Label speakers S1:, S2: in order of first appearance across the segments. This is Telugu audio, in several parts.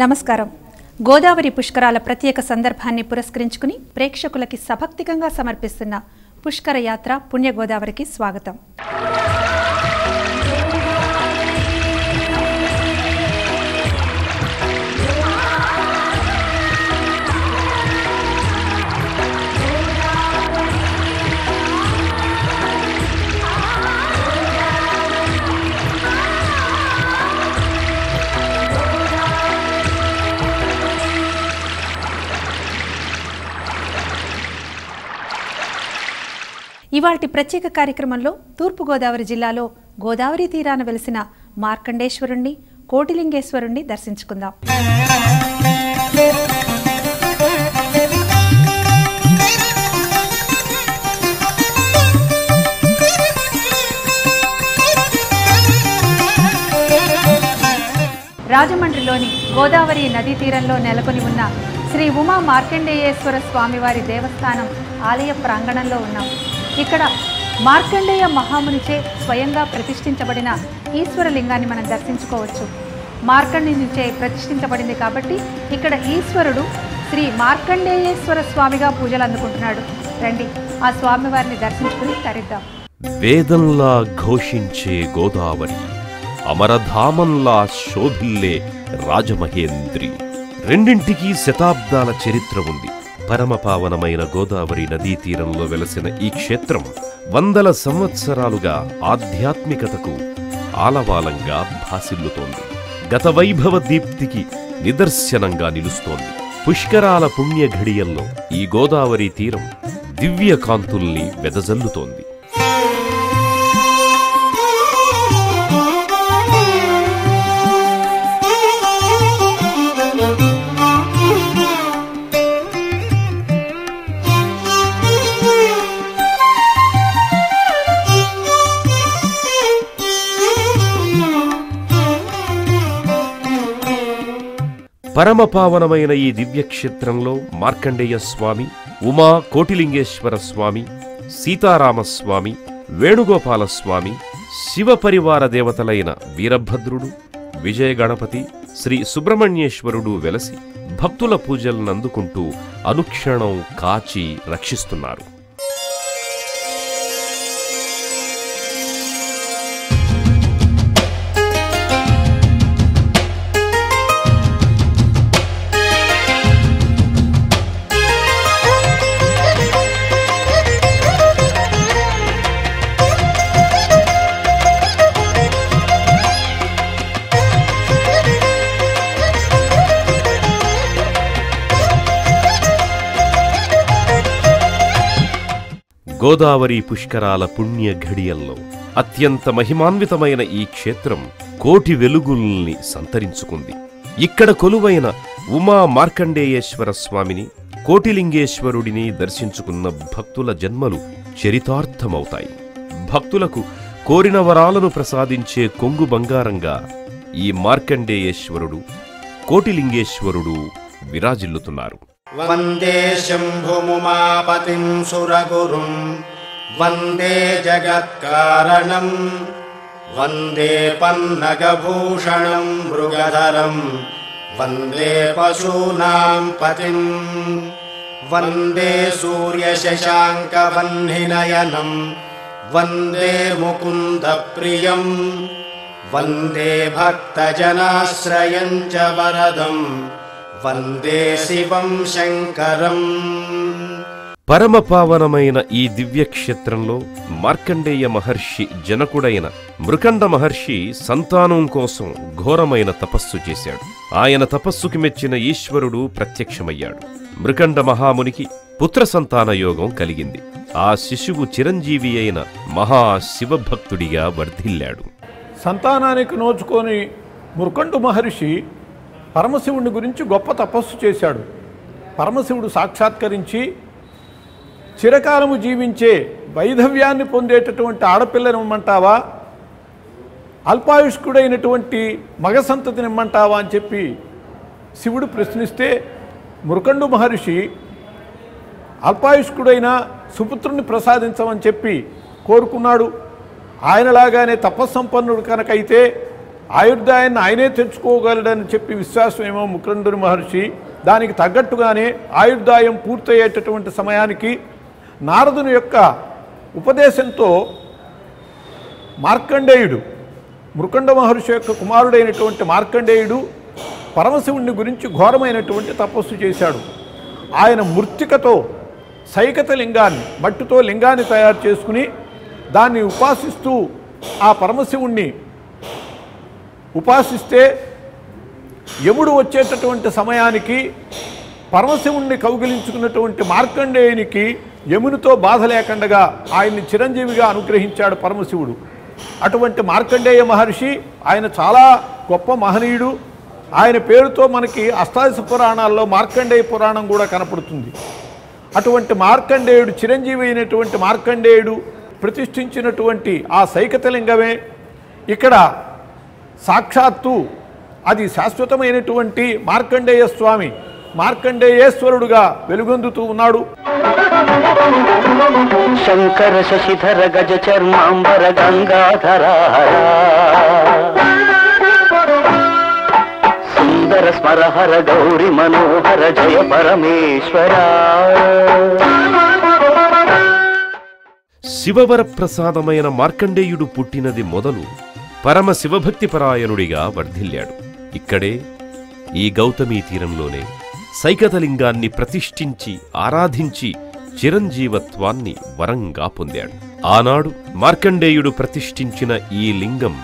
S1: నమస్కారం. గోదావరి పుష్కరాల ప్రత్యేక సందర్భాన్ని పురస్కరించుకుని ప్రేక్షకులకి సభక్తికంగా సమర్పిస్తున్న పుష్కర యాత్ర పుణ్య గోదావరికి స్వాగతం. ఇవాటి ప్రత్యేక కార్యక్రమంలో తూర్పుగోదావరి జిల్లాలో గోదావరి తీరాన వెలిసిన మార్కండేశ్వరుణ్ణి కోటిలింగేశ్వరుణ్ణి దర్శించుకుందాం. రాజమండ్రిలోని గోదావరి నదీ తీరంలో నెలకొని ఉన్న శ్రీ ఉమా మార్కండేయేశ్వర స్వామివారి దేవస్థానం ఆలయ ప్రాంగణంలో ఉన్నాం. ఇక్కడ మార్కండేయ మహామునిచే స్వయంగా ప్రతిష్ఠించబడిన ఈశ్వరలింగాన్ని మనం దర్శించుకోవచ్చు. మార్కండేయునిచే ప్రతిష్ఠించబడింది కాబట్టి ఇక్కడ ఈశ్వరుడు శ్రీ మార్కండేయేశ్వర స్వామిగా పూజలు అందుకుంటున్నాడు. రండి ఆ స్వామివారిని దర్శించుకుని తరిద్దాం.
S2: వేదంలా ఘోషించే గోదావరి అమరధామంలా శోభిల్లే రాజమహేంద్రి. రెండింటికి శతాబ్దాల చరిత్ర ఉంది. పరమపావనమైన గోదావరి నదీ తీరంలో వెలసిన ఈ క్షేత్రం వందల సంవత్సరాలుగా ఆధ్యాత్మికతకు ఆలవాలంగా భాసిల్లుతోంది. గత వైభవ దీప్తికి నిదర్శనంగా నిలుస్తోంది. పుష్కరాల పుణ్య ఘడియల్లో ఈ గోదావరి తీరం దివ్య కాంతుల్ని వెదజల్లుతోంది. పరమపావనమైన ఈ దివ్యక్షేత్రంలో మార్కండేయ స్వామి ఉమా కోటిలింగేశ్వర స్వామి సీతారామస్వామి వేణుగోపాలస్వామి శివపరివార శివ పరివార దేవతలైన వీరభద్రుడు విజయగణపతి శ్రీ సుబ్రహ్మణ్యేశ్వరుడు వెలసి భక్తుల పూజలనందుకుంటూ అనుక్షణం కాచి రక్షిస్తున్నారు. గోదావరి పుష్కరాల పుణ్య ఘడియల్లో అత్యంత మహిమాన్వితమైన ఈ క్షేత్రం కోటి వెలుగుల్ని సంతరించుకుంది. ఇక్కడ కొలువైన ఉమా మార్కండేయేశ్వర స్వామిని కోటిలింగేశ్వరుడిని దర్శించుకున్న భక్తుల జన్మలు చరితార్థమవుతాయి. భక్తులకు కోరిన వరాలను ప్రసాదించే కొంగు బంగారంగా ఈ మార్కండేయేశ్వరుడు కోటిలింగేశ్వరుడు విరాజిల్లుతున్నారు.
S3: वन्दे शम्भुमुमापतिं सुरगुरुं। वन्दे जगत्कारणम् वन्दे पन्नगभूषणं मृगधरं। वन्दे पशूनां पतिम् वन्दे सूर्यशशाङ्कवह्निनयनं। वन्दे मुकुन्दप्रियम् वन्दे भक्तजनाश्रयं च वरदम् వందే శివం శంకరం.
S2: పరమపావనమైన ఈ దివ్యక్షేత్రంలో మార్కండేయ మహర్షి జనకుడైన మృకండ మహర్షి సంతానం కోసం ఘోరమైన తపస్సు చేశాడు. ఆయన తపస్సుకి మెచ్చిన ఈశ్వరుడు ప్రత్యక్షమయ్యాడు. మృకండ మహామునికి పుత్ర సంతాన యోగం కలిగింది. ఆ శిశువు చిరంజీవి అయిన మహాశివభక్తుడిగా వర్ధిల్లాడు.
S4: సంతానానికి నోచుకొని మురుకండు మహర్షి పరమశివుని గురించి గొప్ప తపస్సు చేశాడు. పరమశివుడు సాక్షాత్కరించి చిరకాలము జీవించే వైధవ్యాన్ని పొందేటటువంటి ఆడపిల్లనిమ్మంటావా అల్పాయుష్కుడైనటువంటి మగ సంతతినిమ్మంటావా అని చెప్పి శివుడు ప్రశ్నిస్తే మురుకండు మహర్షి అల్పాయుష్కుడైన సుపుత్రుణ్ణి ప్రసాదించమని చెప్పి కోరుకున్నాడు. ఆయనలాగానే తపస్సంపన్నుడు కనుకైతే ఆయుర్దాయాన్ని ఆయనే తెచ్చుకోగలడని చెప్పి విశ్వాసం ఏమో ముక్రండుని మహర్షి. దానికి తగ్గట్టుగానే ఆయుర్దాయం పూర్తయ్యేటటువంటి సమయానికి నారదుని యొక్క ఉపదేశంతో మార్కండేయుడు మృకండ మహర్షి యొక్క కుమారుడైనటువంటి మార్కండేయుడు పరమశివుణ్ణి గురించి ఘోరమైనటువంటి తపస్సు చేశాడు. ఆయన మృత్తికతో సైకత లింగాన్ని మట్టితో లింగాన్ని తయారు చేసుకుని దాన్ని ఉపాసిస్తూ ఆ పరమశివుణ్ణి ఉపాసిస్తే యముడు వచ్చేటటువంటి సమయానికి పరమశివుణ్ణి కౌగిలించుకున్నటువంటి మార్కండేయునికి యమునితో బాధ లేకుండగా ఆయన్ని చిరంజీవిగా అనుగ్రహించాడు పరమశివుడు. అటువంటి మార్కండేయ మహర్షి ఆయన చాలా గొప్ప మహనీయుడు. ఆయన పేరుతో మనకి అష్టాదశ పురాణాల్లో మార్కండేయ పురాణం కూడా కనపడుతుంది. అటువంటి మార్కండేయుడు చిరంజీవి అయినటువంటి మార్కండేయుడు ప్రతిష్ఠించినటువంటి ఆ సైకతలింగమే ఇక్కడ సాక్షాత్తు అది శాశ్వతమైనటువంటి మార్కండేయ స్వామి మార్కండేయేశ్వరుడుగా వెలుగొందుతూ ఉన్నాడు.
S5: శంకర శశిధర గజ చర్మాంబర గంగాధర సుందర స్మరహర గౌరి మనోహర జయ పరమేశ్వర.
S2: శివవరప్రసాదమైన మార్కండేయుడు పుట్టినది మొదలు పరమ శివభక్తిపరాయణుడిగా వర్ధిల్లాడు. ఇక్కడే ఈ గౌతమీ తీరంలోనే సైకతలింగాన్ని ప్రతిష్ఠించి ఆరాధించి చిరంజీవత్వాన్ని వరంగా పొందాడు. ఆనాడు మార్కండేయుడు ప్రతిష్ఠించిన ఈ లింగం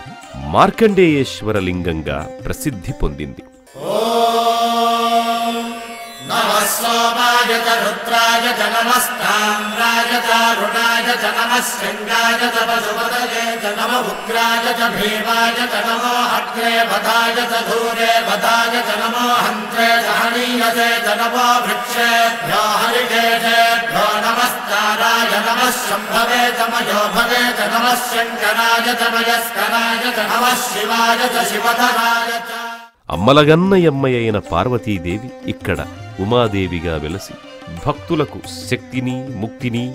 S2: మార్కండేయేశ్వర లింగంగా ప్రసిద్ధి పొందింది.
S3: सोमाय च रुद्राय च नमस्ताम्राय च रुणाय च नमः शृङ्गाय च पशुपतये च नम उग्राय च भीमाय च नमो अग्रे वधाय च धूरे वधाय च नमो हन्त्रे च हनीयसे च नमो वृक्षेभ्यो हरिकेशेभ्यो नमस्काराय नमः शम्भवे च मयोभवे च नमः शङ्कराय च मयस्कराय च नमः शिवाय च शिवधराय च
S2: అమ్మలగన్నయమ్మయైన పార్వతీదేవి ఇక్కడ ఉమాదేవిగా వెలసి భక్తులకు శక్తిని ముక్తిని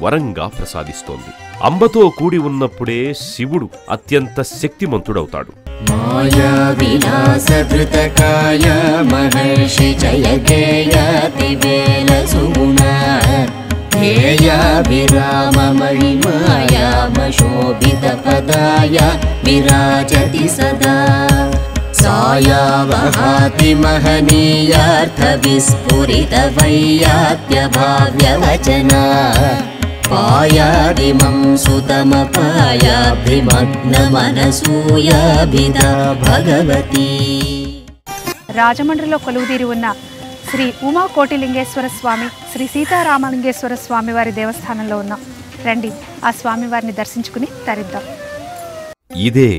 S2: వరంగా ప్రసాదిస్తోంది. అంబతో కూడి ఉన్నప్పుడే శివుడు అత్యంత శక్తిమంతుడవుతాడు.
S6: మాయా పదాయ విరాజతి సదా. सदा सायावहाति महनीयार्थविस्फुरितवैयात्यभाव्यवचना पायादिमं सुतमपायाभिमग्नमनसूयाभिधा भगवती
S1: రాజమండ్రిలో కొలువుదీరి ఉన్న శ్రీ ఉమా కోటిలింగేశ్వర స్వామి శ్రీ సీతారామలింగేశ్వర స్వామి వారి దేవస్థానంలో ఉన్నాం రండి ఆ స్వామివారిని దర్శించుకుని తరిద్దాం
S2: ఇదే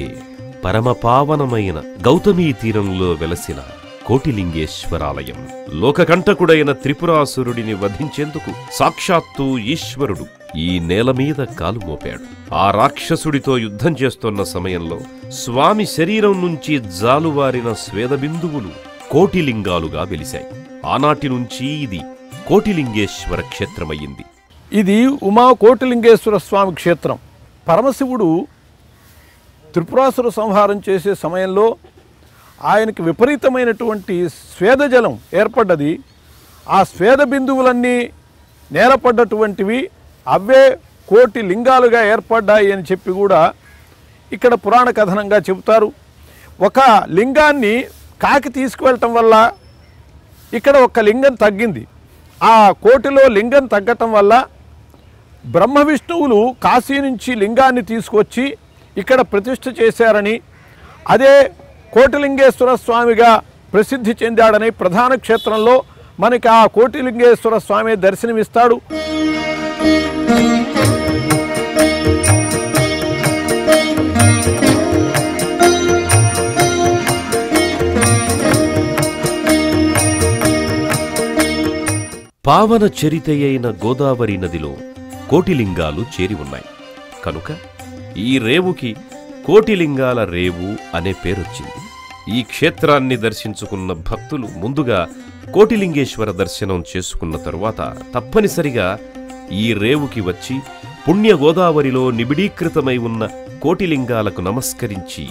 S2: పరమపావనమైన గౌతమీ తీరంలో వెలసిన కోటిలింగేశ్వరాలయం. లోకకంటకుడైన త్రిపురాసురుడిని వధించేందుకు సాక్షాత్తు ఈశ్వరుడు ఈ నేల మీద కాలు మోపాడు. ఆ రాక్షసుడితో యుద్ధం చేస్తున్న సమయంలో స్వామి శరీరం నుంచి జాలువారిన స్వేదబిందువులు కోటిలింగాలుగా వెలిశాయి. ఆనాటి నుంచి ఇది కోటిలింగేశ్వర క్షేత్రమయ్యింది.
S4: ఇది ఉమా కోటిలింగేశ్వర స్వామి క్షేత్రం. పరమశివుడు త్రిపురాసుర సంహారం చేసే సమయంలో ఆయనకి విపరీతమైనటువంటి స్వేదజలం ఏర్పడ్డది. ఆ స్వేద బిందువులన్నీ నేలపడ్డటువంటివి అవే కోటి లింగాలుగా ఏర్పడ్డాయి అని చెప్పి కూడా ఇక్కడ పురాణ కథనంగా చెబుతారు. ఒక లింగాన్ని కాకి తీసుకువెళ్ళటం వల్ల ఇక్కడ ఒక లింగం తగ్గింది. ఆ కోటిలో లింగం తగ్గటం వల్ల బ్రహ్మ విష్ణువులు కాశీ నుంచి లింగాన్ని తీసుకొచ్చి ఇక్కడ ప్రతిష్ఠ చేశారని అదే కోటిలింగేశ్వర స్వామిగా ప్రసిద్ధి చెందాడని ప్రధాన క్షేత్రంలో మనకి ఆ కోటిలింగేశ్వర స్వామి దర్శనమిస్తాడు.
S2: పావన చరితయైన గోదావరి నదిలో కోటిలింగాలు చేరి ఉన్నాయి. కనుక ఈ రేవుకి కోటిలింగాల రేవు అనే పేరొచ్చింది. ఈ క్షేత్రాన్ని దర్శించుకున్న భక్తులు ముందుగా కోటిలింగేశ్వర దర్శనం చేసుకున్న తరువాత తప్పనిసరిగా ఈ రేవుకి వచ్చి పుణ్య గోదావరిలో నిబిడీకృతమై ఉన్న కోటిలింగాలకు నమస్కరించి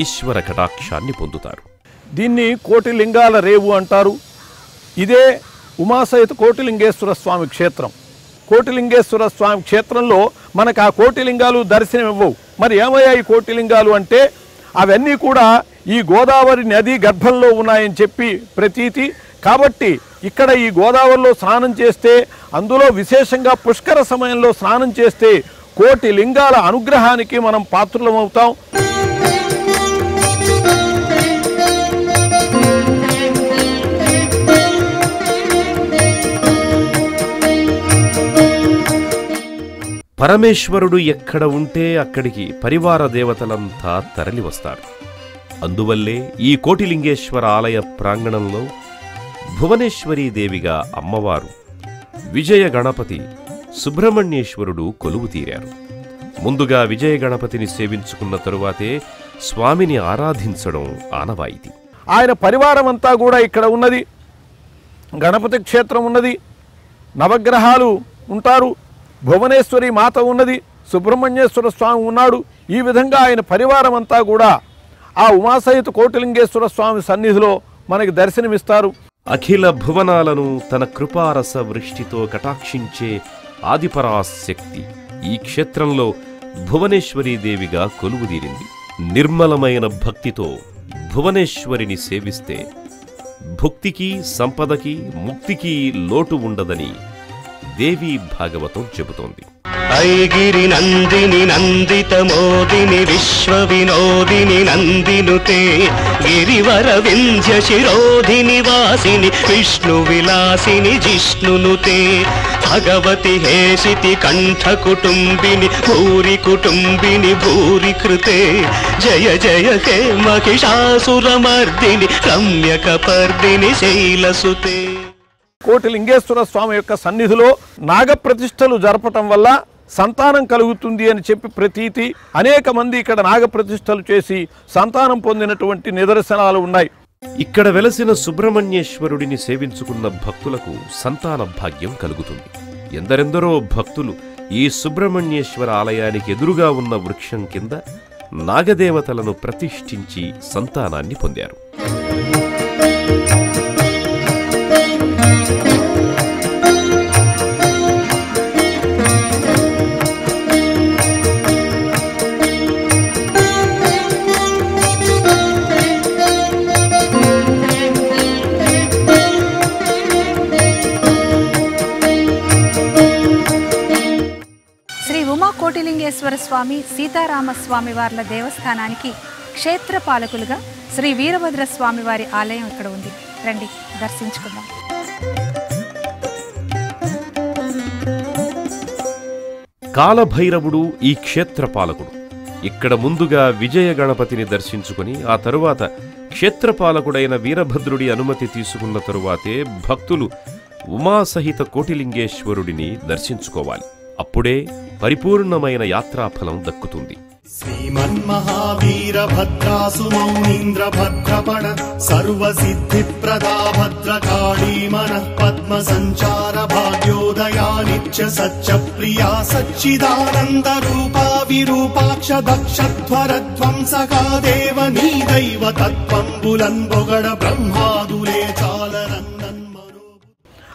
S2: ఈశ్వర కటాక్షాన్ని పొందుతారు.
S4: దీన్ని కోటిలింగాల రేవు అంటారు. ఇదే ఉమాసహిత కోటిలింగేశ్వర స్వామి క్షేత్రం. కోటిలింగేశ్వర స్వామి క్షేత్రంలో మనకు ఆ కోటిలింగాలు దర్శనం ఇవ్వవు మరి ఏమయ్యా ఈ కోటిలింగాలు అంటే అవన్నీ కూడా ఈ గోదావరి నది గర్భంలో ఉన్నాయని చెప్పి ప్రతీతి. కాబట్టి ఇక్కడ ఈ గోదావరిలో స్నానం చేస్తే అందులో విశేషంగా పుష్కర సమయంలో స్నానం చేస్తే కోటి లింగాల అనుగ్రహానికి మనం పాత్రులమవుతాం.
S2: పరమేశ్వరుడు ఎక్కడ ఉంటే అక్కడికి పరివార దేవతలంతా తరలి వస్తారు. అందువల్లే ఈ కోటిలింగేశ్వర ఆలయ ప్రాంగణంలో భువనేశ్వరీదేవిగా అమ్మవారు విజయ గణపతి సుబ్రహ్మణ్యేశ్వరుడు కొలువు తీరారు. ముందుగా విజయ గణపతిని సేవించుకున్న తరువాతే స్వామిని ఆరాధించడం ఆనవాయితీ.
S4: ఆయన పరివారం అంతా కూడా ఇక్కడ ఉన్నది. గణపతి క్షేత్రం ఉన్నది. నవగ్రహాలు ఉంటారు. భువనేశ్వరి మాత ఉన్నది సుబ్రహ్మణ్యేశ్వర స్వామి ఉన్నాడు. ఈ విధంగా ఆయన పరివారం అంతా కూడా ఆ ఉమాసహిత కోటిలింగేశ్వర స్వామి సన్నిధిలో మనకి దర్శనమిస్తారు.
S2: అఖిల భువనాలను తన కృపారస వృష్టితో కటాక్షించే ఆదిపరాశక్తి ఈ క్షేత్రంలో భువనేశ్వరీదేవిగా కొలువుదీరింది. నిర్మలమైన భక్తితో భువనేశ్వరిని సేవిస్తే భుక్తికి సంపదకి ముక్తికి లోటు ఉండదని దేవి భాగవతం చెబుతోంది.
S7: ఐగిరి నందిని నందిత మోదిని విశ్వ వినోదిని నందినుతే గిరివర వింధ్య శిరోధిని వాసిని విష్ణు విలాసిని జిష్ణునుతే. భగవతి హేషితి కంఠ కుటుంబిని భూరి కుటుంబిని భూరి కృతే. జయ జయ హే మహిషాసురమర్దిని రమ్యకపర్దిని శైలసుతే.
S4: కోటిలింగేశ్వర స్వామి యొక్క సన్నిధిలో నాగప్రతిష్టలు జరపటం వల్ల సంతానం కలుగుతుంది అని చెప్పి ప్రతీతి అనేక మంది ఇక్కడ నాగప్రతిష్టలు చేసి సంతానం పొందినటువంటి నిదర్శనాలు ఉన్నాయి.
S2: ఇక్కడ వెలసిన సుబ్రహ్మణ్యేశ్వరుడిని సేవించుకున్న భక్తులకు సంతాన భాగ్యం కలుగుతుంది. ఎందరెందరో భక్తులు ఈ సుబ్రహ్మణ్యేశ్వర ఆలయానికి ఎదురుగా ఉన్న వృక్షం కింద నాగదేవతలను ప్రతిష్ఠించి సంతానాన్ని పొందారు.
S1: స్వామి సీతారామస్వామి వార్ల దేవస్థానానికి క్షేత్ర పాలకులుగా శ్రీ వీరభద్ర స్వామి వారి ఆలయం ఇక్కడ ఉంది. రండి దర్శించుకుందాం.
S2: కాలభైరవుడు ఈ క్షేత్ర పాలకుడు ఇక్కడ ముందుగా విజయ గణపతిని దర్శించుకుని ఆ తరువాత క్షేత్రపాలకుడైన వీరభద్రుడి అనుమతి తీసుకున్న తరువాతే భక్తులు ఉమాసహిత కోటిలింగేశ్వరుడిని దర్శించుకోవాలి. అప్పుడే పరిపూర్ణమైన యాత్రాఫలం దక్కుతుంది.
S5: శ్రీమన్మహావీరభద్రాసు మౌనీంద్రభద్రపణ సర్వసిద్ధిప్రదాభద్రకాళీ మనః పద్మ సంచార భాగ్యోదయానిత్య సత్య ప్రియా సచ్చిదానందరూపా విరూపాక్ష దక్షధ్వరధ్వంసగా దేవ నీ దైవ తత్వం బులన్ బొగడ బ్రహ్మాదులే చాలరన్నన్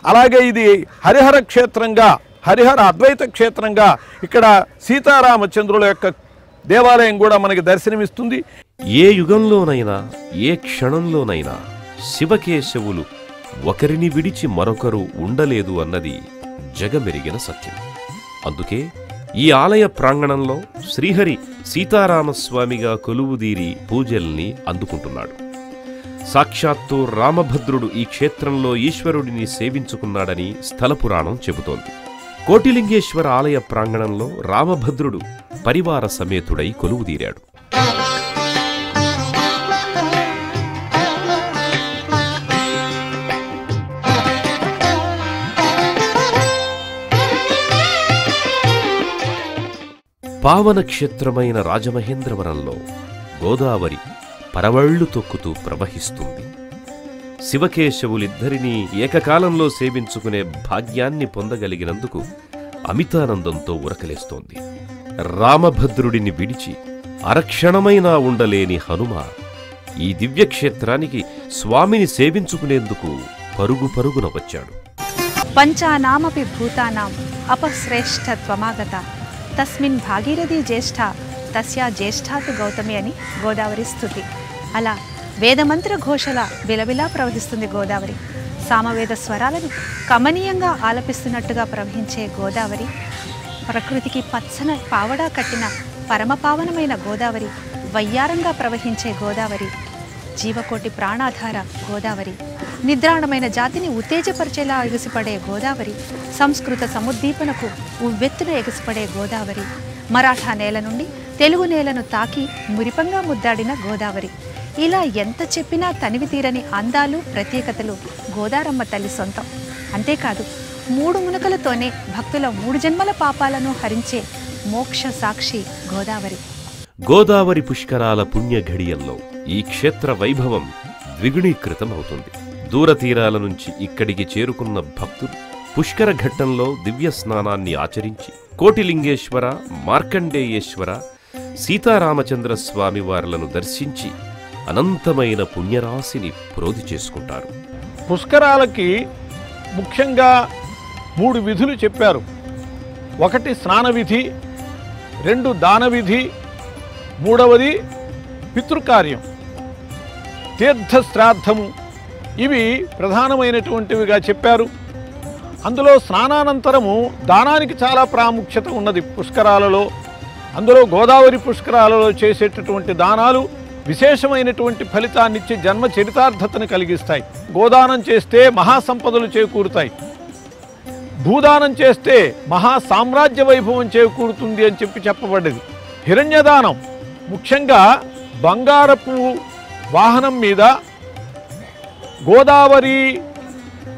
S4: అలాగే ఇది హరిహర క్షేత్రంగా హరిహర అద్వైత క్షేత్రంగా ఇక్కడ సీతారామచంద్రుల యొక్క దేవాలయం కూడా మనకి దర్శనమిస్తుంది.
S2: ఏ యుగంలోనైనా ఏ క్షణంలోనైనా శివకేశవులు ఒకరిని విడిచి మరొకరు ఉండలేదు అన్నది జగమెరిగిన సత్యం. అందుకే ఈ ఆలయ ప్రాంగణంలో శ్రీహరి సీతారామస్వామిగా కొలువుదీరి పూజల్ని అందుకుంటున్నాడు. సాక్షాత్తు రామభద్రుడు ఈ క్షేత్రంలో ఈశ్వరుడిని సేవించుకున్నాడని స్థలపురాణం చెబుతోంది. కోటిలింగేశ్వర ఆలయ ప్రాంగణంలో రామభద్రుడు పరివార సమేతుడై కొలువుదీరాడు. పావన క్షేత్రమైన రాజమహేంద్రవరంలో గోదావరి పరవళ్ళు తొక్కుతూ ప్రవహిస్తుంది. శివకేశవులిద్దరినీ ఏకకాలంలో సేవించుకునే భాగ్యాన్ని పొందగలిగినందుకు అమితానందంతో ఉరకలేస్తోంది. రామభద్రుడిని విడిచి అరక్షణమైనా ఉండలేని హనుమ ఈ దివ్యక్షేత్రానికి స్వామిని సేవించుకునేందుకు పరుగు పరుగున వచ్చాడు.
S1: పంచానామపి భూతానాం అపశ్రేష్ఠత్వమాగత. తస్మిన్ భాగీరథి జ్యేష్ఠ తస్యా జ్యేష్ఠాతు గౌతమి అని గోదావరి స్థుతి. అలా వేదమంత్ర ఘోషల విలవిలా ప్రవహిస్తుంది గోదావరి. సామవేద స్వరాలను కమనీయంగా ఆలపిస్తున్నట్టుగా ప్రవహించే గోదావరి ప్రకృతికి పచ్చన పావడా కట్టిన పరమపావనమైన గోదావరి వయ్యారంగా ప్రవహించే గోదావరి జీవకోటి ప్రాణాధార గోదావరి నిద్రాణమైన జాతిని ఉత్తేజపరిచేలా ఎగసిపడే గోదావరి సంస్కృత సముద్దీపనకు ఉవ్వెత్తున ఎగసిపడే గోదావరి మరాఠా నేల నుండి తెలుగు నేలను తాకి మురిపంగా ముద్దాడిన గోదావరి. ఇలా ఎంత చెప్పినా తనివి తీరని అందాలు ప్రత్యేకతలు గోదారమ్మ తల్లి సొంతం. అంతేకాదు మూడు మునకలతోనే భక్తుల మూడు జన్మల పాపాలను హరించే మోక్ష సాక్షి గోదావరి.
S2: గోదావరి పుష్కరాల పుణ్య ఘడియల్లో ఈ క్షేత్ర వైభవం ద్విగుణీకృతం అవుతుంది దూరతీరాల నుంచి ఇక్కడికి చేరుకున్న భక్తులు పుష్కర ఘట్టంలో దివ్య స్నానాన్ని ఆచరించి కోటిలింగేశ్వర మార్కండేయేశ్వర సీతారామచంద్ర స్వామివార్లను దర్శించి అనంతమైన పుణ్యరాశిని ప్రోధి చేసుకుంటారు.
S4: పుష్కరాలకి ముఖ్యంగా మూడు విధులు చెప్పారు. ఒకటి స్నాన విధి రెండు దాన విధి మూడవది పితృకార్యం. తీర్థశ్రాద్ధము ఇవి ప్రధానమైనటువంటివిగా చెప్పారు. అందులో స్నానానంతరము దానానికి చాలా ప్రాముఖ్యత ఉన్నది పుష్కరాలలో. అందులో గోదావరి పుష్కరాలలో చేసేటటువంటి దానాలు విశేషమైనటువంటి ఫలితాన్నిచ్చి జన్మ చరితార్థతను కలిగిస్తాయి. గోదానం చేస్తే మహాసంపదలు చేకూరుతాయి. భూదానం చేస్తే మహా సామ్రాజ్య వైభవం చేకూరుతుంది అని చెప్పి చెప్పబడ్డది. హిరణ్యదానం ముఖ్యంగా బంగారపు వాహనం మీద గోదావరి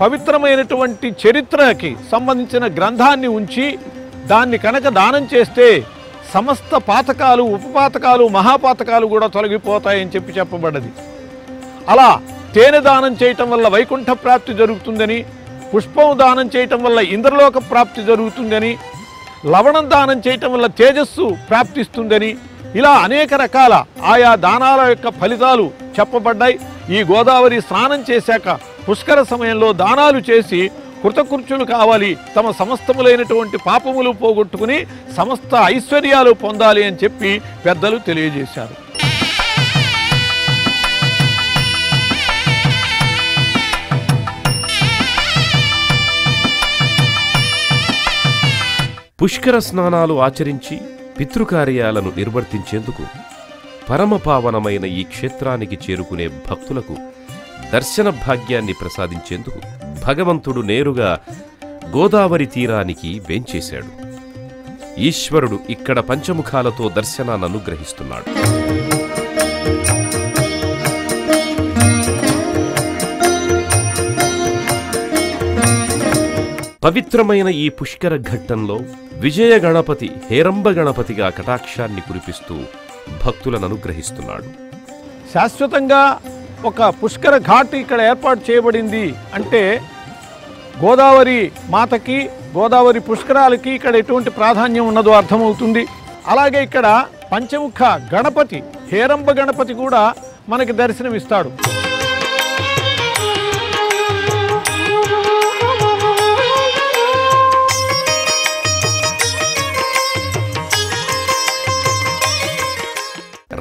S4: పవిత్రమైనటువంటి చరిత్రకి సంబంధించిన గ్రంథాన్ని ఉంచి దాన్ని కనుక దానం చేస్తే సమస్త పాతకాలు ఉపపాతకాలు మహాపాతకాలు కూడా తొలగిపోతాయని చెప్పి చెప్పబడ్డది. అలా తేనె దానం చేయటం వల్ల వైకుంఠ ప్రాప్తి జరుగుతుందని పుష్పం దానం చేయటం వల్ల ఇంద్రలోక ప్రాప్తి జరుగుతుందని లవణం దానం చేయటం వల్ల తేజస్సు ప్రాప్తిస్తుందని ఇలా అనేక రకాల ఆయా దానాల యొక్క ఫలితాలు చెప్పబడ్డాయి. ఈ గోదావరి స్నానం చేశాక పుష్కర సమయంలో దానాలు చేసి కృతకృత్యులు కావాలి. తమ సమస్తములైనటువంటి పాపములు పోగొట్టుకుని సమస్త ఐశ్వర్యాలు పొందాలి అని చెప్పి పెద్దలు తెలియజేశారు.
S2: పుష్కర స్నానాలు ఆచరించి పితృకార్యాలను నిర్వర్తించేందుకు పరమపావనమైన ఈ క్షేత్రానికి చేరుకునే భక్తులకు దర్శన భాగ్యాన్ని ప్రసాదించేందుకు భగవంతుడు నేరుగా గోదావరి తీరానికి వేంచేశాడు. ఈశ్వరుడు ఇక్కడ పంచముఖాలతో దర్శనాన్ని అనుగ్రహిస్తున్నాడు పవిత్రమైన ఈ పుష్కర ఘట్టంలో విజయ గణపతి హేరంబ గణపతిగా కటాక్షాన్ని కురిపిస్తూ భక్తులను అనుగ్రహిస్తున్నాడు
S4: శాశ్వతంగా ఒక పుష్కర ఘాట్ ఇక్కడ ఏర్పాటు చేయబడింది అంటే గోదావరి మాతకి గోదావరి పుష్కరాలకి ఇక్కడ ఎటువంటి ప్రాధాన్యం ఉన్నదో అర్థమవుతుంది. అలాగే ఇక్కడ పంచముఖ గణపతి హేరంబ గణపతి కూడా మనకి దర్శనమిస్తాడు.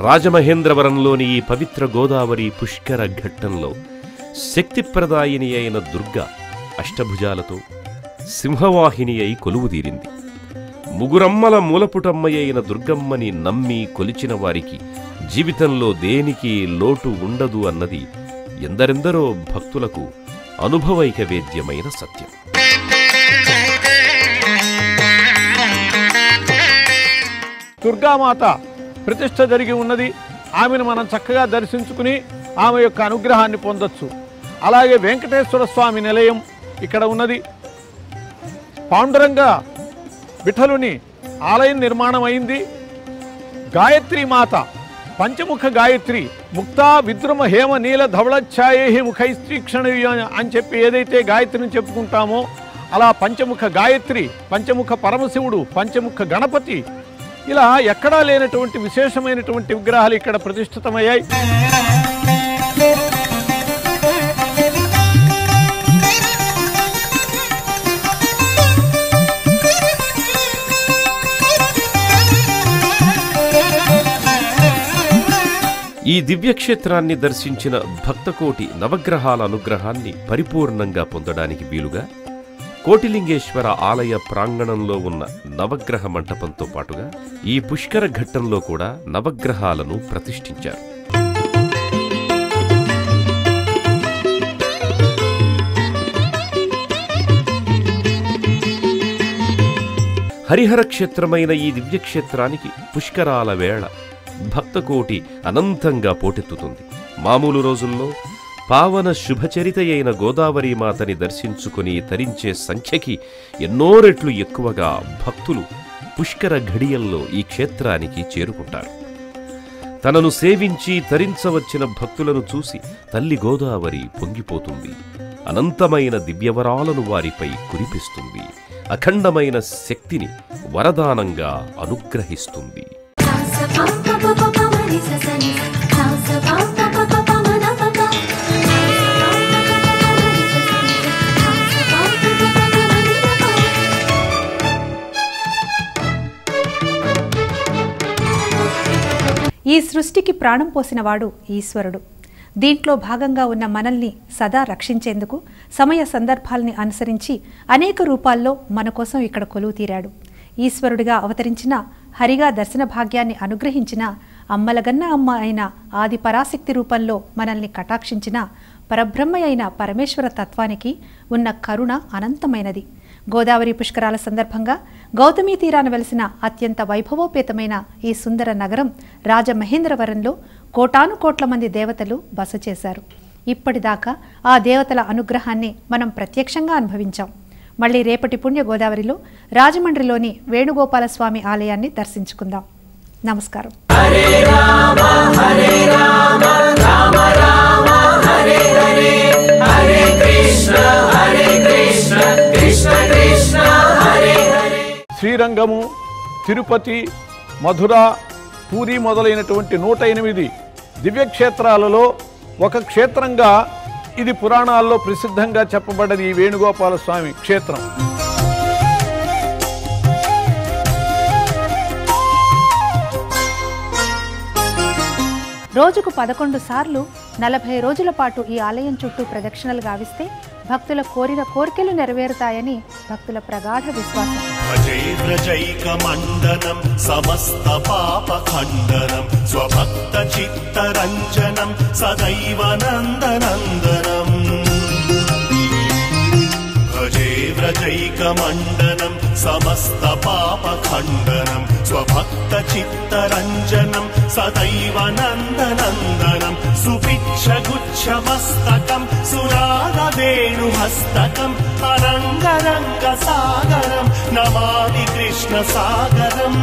S2: రాజమహేంద్రవరంలోని ఈ పవిత్ర గోదావరి పుష్కర ఘట్టంలో శక్తిప్రదాయిని అయిన దుర్గ అష్టభుజాలతో సింహవాహిని అయి కొలువుదీరింది. ముగురమ్మల మూలపుటమ్మయైన దుర్గమ్మని నమ్మి కొలిచిన వారికి జీవితంలో దేనికి లోటు ఉండదు అన్నది ఎందరెందరో భక్తులకు అనుభవైక వేద్యమైన సత్యం.
S4: దుర్గామాత ప్రతిష్ట జరిగి ఉన్నది. ఆమెను మనం చక్కగా దర్శించుకుని ఆమె యొక్క అనుగ్రహాన్ని పొందొచ్చు. అలాగే వెంకటేశ్వర స్వామి నిలయం ఇక్కడ ఉన్నది. పాండురంగ విఠలుని ఆలయం నిర్మాణం అయింది గాయత్రి మాత పంచముఖ గాయత్రి ముక్తా విద్రుమ హేమ నీల ధవళఛాయే ముఖైస్త్రీక్షణ అని చెప్పి ఏదైతే గాయత్రిని చెప్పుకుంటామో అలా పంచముఖ గాయత్రి పంచముఖ పరమశివుడు పంచముఖ గణపతి ఇలా ఎక్కడా లేనటువంటి విశేషమైనటువంటి విగ్రహాలు ఇక్కడ ప్రతిష్ఠితమయ్యాయి.
S2: ఈ దివ్యక్షేత్రాన్ని దర్శించిన భక్తకోటి నవగ్రహాల అనుగ్రహాన్ని పరిపూర్ణంగా పొందడానికి వీలుగా కోటిలింగేశ్వర ఆలయ ప్రాంగణంలో ఉన్న నవగ్రహ మంటపంతో పాటుగా ఈ పుష్కర ఘట్టంలో కూడా నవగ్రహాలను ప్రతిష్ఠించారు. హరిహర క్షేత్రమైన ఈ దివ్యక్షేత్రానికి పుష్కరాల వేళ భక్తకోటి అనంతంగా పోటెత్తుతుంది. మామూలు రోజుల్లో పావన శుభచరిత అయిన గోదావరి మాతని దర్శించుకుని తరించే సంఖ్యకి ఎన్నో రెట్లు ఎక్కువగా భక్తులు పుష్కర ఘడియల్లో ఈ క్షేత్రానికి చేరుకుంటారు. తనను సేవించి తరించవచ్చిన భక్తులను చూసి తల్లి గోదావరి పొంగిపోతుంది. అనంతమైన దివ్యవరాలను వారిపై కురిపిస్తుంది. అఖండమైన శక్తిని వరదానంగా అనుగ్రహిస్తుంది.
S1: ఈ సృష్టికి ప్రాణం పోసినవాడు ఈశ్వరుడు. దీంట్లో భాగంగా ఉన్న మనల్ని సదా రక్షించేందుకు సమయ సందర్భాల్ని అనుసరించి అనేక రూపాల్లో మన కోసం ఇక్కడ కొలువు తీరాడు. ఈశ్వరుడిగా అవతరించిన హరిగా దర్శన భాగ్యాన్ని అనుగ్రహించిన అమ్మలగన్న అమ్మ అయిన ఆది పరాశక్తి రూపంలో మనల్ని కటాక్షించిన పరబ్రహ్మ అయిన పరమేశ్వర తత్వానికి ఉన్న కరుణ అనంతమైనది. గోదావరి పుష్కరాల సందర్భంగా గౌతమి తీరాన వెలిసిన అత్యంత వైభవోపేతమైన ఈ సుందర నగరం రాజమహేంద్రవరంలో కోటాను కోట్ల మంది దేవతలు బస చేశారు. ఇప్పటిదాకా ఆ దేవతల అనుగ్రహాన్ని మనం ప్రత్యక్షంగా అనుభవించాం. మళ్ళీ రేపటి పుణ్య గోదావరిలో రాజమండ్రిలోని వేణుగోపాలస్వామి ఆలయాన్ని దర్శించుకుందాం. నమస్కారం.
S4: శ్రీరంగము తిరుపతి మధుర పూరి మొదలైనటువంటి నూట ఎనిమిది దివ్యక్షేత్రాలలో ఒక క్షేత్రంగా ఇది పురాణాల్లో ప్రసిద్ధంగా చెప్పబడ్డది ఈ వేణుగోపాల స్వామి క్షేత్రం.
S1: రోజుకు పదకొండు సార్లు నలభై రోజుల పాటు ఈ ఆలయం చుట్టూ ప్రదక్షిణలు గావిస్తే భక్తుల కోరిన కోరికలు నెరవేరుతాయని భక్తుల ప్రగాఢ విశ్వాసం.
S5: भजे व्रजैकमण्डनम् समस्तपापखण्डनम् स्वभक्तचित्तरञ्जनम् सदैव नन्दनन्दनम्। मण्डनं समस्तपापखण्डनम् स्वभक्तचित्तरञ्जनम् सदैव नन्दनन्दनम् सुभिक्षगुच्छमस्तकम् सुरागवेणुहस्तकम् अरङ्गरङ्गसागरम् नमामि कृष्णसागरम्।